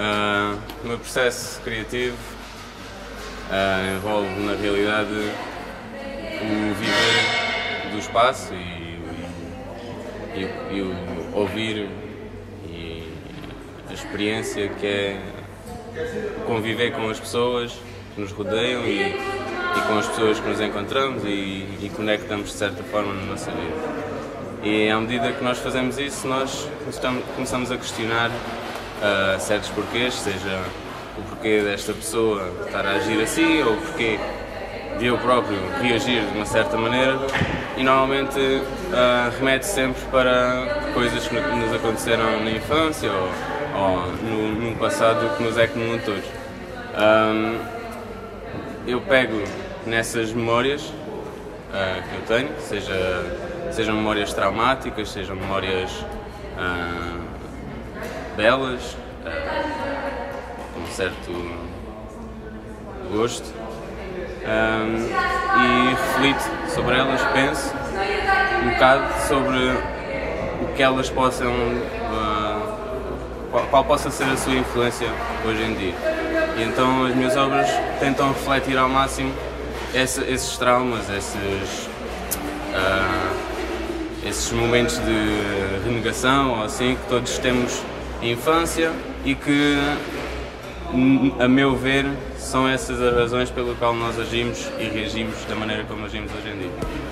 Uh, o meu processo criativo uh, envolve, na realidade, o viver do espaço e, e, e, e o ouvir e a experiência que é conviver com as pessoas que nos rodeiam e, e com as pessoas que nos encontramos e, e conectamos de certa forma na nossa vida. E à medida que nós fazemos isso, nós começamos a questionar uh, certos porquês, seja o porquê desta pessoa estar a agir assim ou o porquê de eu próprio reagir de uma certa maneira e normalmente uh, remete sempre para coisas que nos aconteceram na infância ou, ou no, num passado que nos é comum a todos. Um, eu pego nessas memórias uh, que eu tenho, seja, sejam memórias traumáticas, sejam memórias uh, belas, uh, com certo gosto, um, e reflito sobre elas, penso um bocado sobre o que elas possam, qual, qual, possa ser a sua influência hoje em dia. E então as minhas obras tentam refletir ao máximo esse, esses traumas, esses, uh, esses momentos de renegação ou assim que todos temos infância e que, a meu ver, são essas as razões pelo qual nós agimos e reagimos da maneira como agimos hoje em dia.